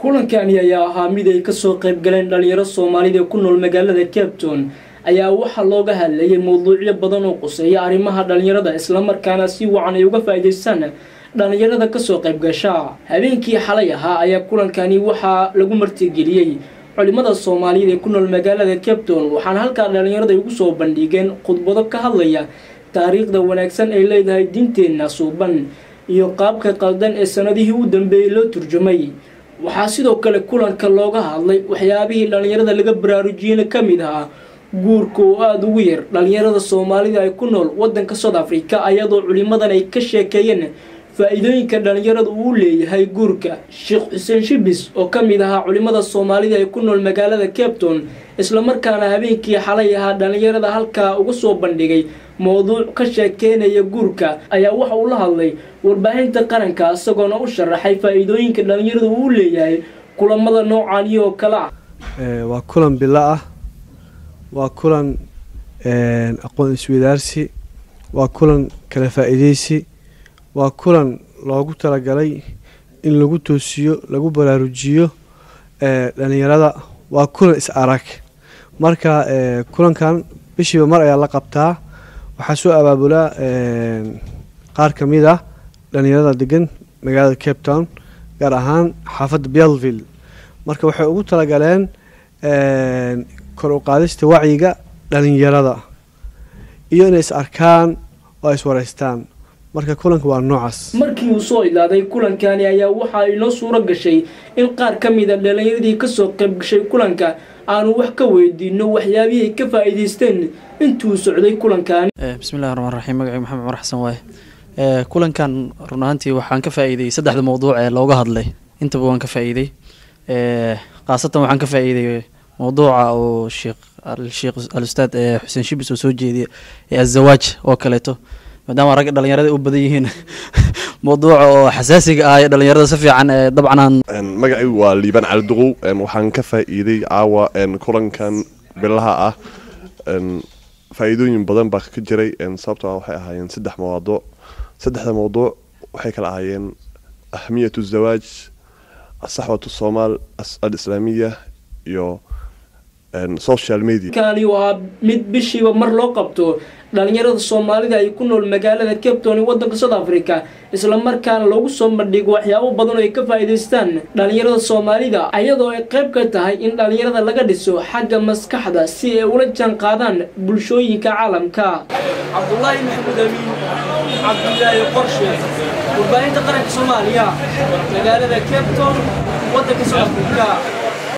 kulankani ayaa ahaa mid ay ka soo qayb galeen dhalinyaro soomaalida ku nool magaalada capton ayaa waxaa looga hadlayay mawduucyo badan oo quseeya arrimaha dhalinyarada islamarkaana si wacan ay uga faa'iidaystaan dhalinyarada ka soo qayb gasha. Habeenkii xalay ahaa ayaa kulankani waxaa lagu martigeliyey culimada soomaaliyeed ee ku nool magaalada capton waxaana halkaa dhalinyarada ugu soo bandhigeen khudbado ka hadlaya taariikhda wanaagsan ay leedahay diinteenna suuban iyo qaabka qaldan ee sanadihii u dambeeyey loo turjumay waxaa sidoo kale kulanka looga hadlay waxyaabihii dhalinyarada laga baraarujiyeyna ka mid ahaa. Guurka oo aada ugu yar dhalinyarada soomaalida ay ku nool wadanka south africa ayadoo culimadan ay ka sheekeeyeen faa-iidooyinka dhalinyarada uu leeyahay guurka sheekh xuseen shibis oo ka mid ahaa culimada soomaalida ee ku nool magaalada capton islamarkaana habeenkii xalay ahaa dhalinyarada halkaa uga soo bandhigay mowduuc ka sheekeynaya guurka ayaa waxa uu la hadlay warbaahinta qaranka isagoona u sharaxay faa-iidooyinka dhalinyarada uu leeyahay kulamada noocan iyo oo kale ah. Waa kulan bilo ah waa kulan aqoon iswadaarsi waa kulan kala faa-iideysi waa kulan loogu talagalay in lagu toosiyo lagu baraarujiyo dhalinyarada. Waa kulan is arag. Marka kulankan bishiiba mar ayaa la qabtaa. Waxaa soo abaabulaa qaar ka mid ah dhalinyarada degan magaalada cape town gaar ahaan xaafadda belville marka waxay ugu talagaleen kor u qaadista wacyiga dhalinyarada. Iyo inay is arkaan oo is wareystaan marka kulanka waa noocaas. Markii uu soo idlaaday kulankani ayaa waxaa inoo suuro gashay in qaar ka mid a dhalinyaradii ka soo qayb gashay kulanka aanu wax ka weydiino waxyaabihii ay ka faa-iideysteen intuu socday kulankani bismillahi raxmaan raxiim magaciy maxamed cumar xasan waaye kulankan run ahaantii waxaan ka faa-iidey saddexda mawduuc ee looga hadlay. Intaba waan ka faa-iidey khaasatan waxaan ka faa-iidey mawduuca oo sheekh sheekh al ustaad xuseen shibis oo soo jeediya ee azawaaj oo kaleeto maadaama ragga dhalinyarada u badan yihiin. Mawduuca oo xasaasiga ah ee dhalinyarada si fiican dabcanaan. Magacaygu waa liibaan cali duqow waxaan ka faa-iiday caawa kulankan bilaha ah. Faa-iidooyin badan baa ka jiray. Sababtoo waxay ahaayeen saddex mawaaduuc saddexda mawduuc waxay kala ahaayeen ahmiyatu zawaaj asaxwatu soomaal alislaamiya iyo social media. Kani waa mid bishiiba mar loo qabto. Dhalinyarada soomaalida ay ku nool magaalada capton ee wadanka south africa islamarkaana loogu soo bandhigo waxyaabo badan oo ay ka faa-iidaystaan dhalinyarada soomaalida ayadoo ay qayb ka tahay in dhalinyarada laga dhiso xagga maskaxda si ay ula jaan qaadaan bulshooyinka caalamka. Cabdulaahi maxamuud amiin cabdilaahi qorshe warbaahinta qaranka soomaaliya magaalada capton wadanka south africa